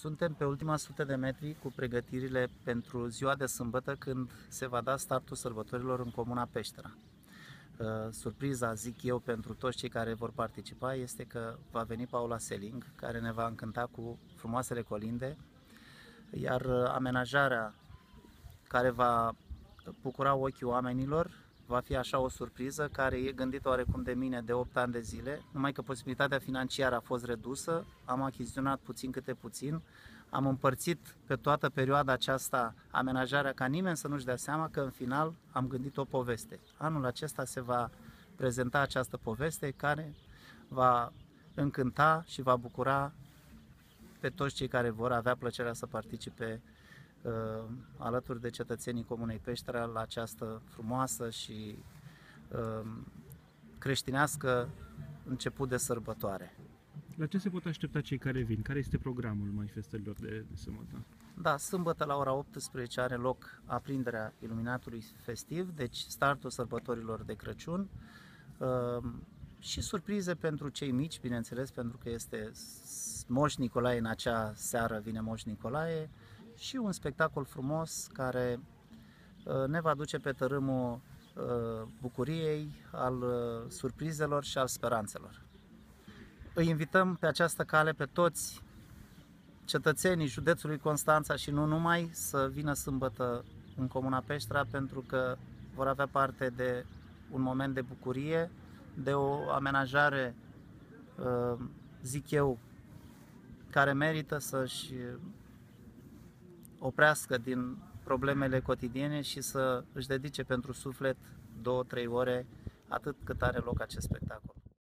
Suntem pe ultima sută de metri cu pregătirile pentru ziua de sâmbătă când se va da startul sărbătorilor în Comuna Peștera. Uh, surpriza, zic eu, pentru toți cei care vor participa este că va veni Paula Seling, care ne va încânta cu frumoasele colinde, iar uh, amenajarea care va bucura ochii oamenilor va fi așa o surpriză care e gândită oarecum de mine de 8 ani de zile, numai că posibilitatea financiară a fost redusă, am achiziționat puțin câte puțin, am împărțit pe toată perioada aceasta amenajarea ca nimeni să nu-și dea seama că în final am gândit o poveste. Anul acesta se va prezenta această poveste care va încânta și va bucura pe toți cei care vor avea plăcerea să participe uh, alături de cetățenii Comunei Peștera la această frumoasă și uh, creștinească început de sărbătoare. La ce se pot aștepta cei care vin? Care este programul manifestărilor de, de sâmbătă? Da, sâmbătă la ora 18 are loc aprinderea iluminatului festiv, deci startul sărbătorilor de Crăciun uh, și surprize pentru cei mici, bineînțeles, pentru că este Moș Nicolae în acea seară, vine Moș Nicolae și un spectacol frumos care uh, ne va duce pe tărâmul uh, bucuriei, al uh, surprizelor și al speranțelor. Îi invităm pe această cale pe toți cetățenii județului Constanța și nu numai să vină sâmbătă în Comuna Peștera pentru că vor avea parte de un moment de bucurie, de o amenajare, zic eu, care merită să-și oprească din problemele cotidiene și să își dedice pentru suflet două, trei ore atât cât are loc acest spectacol.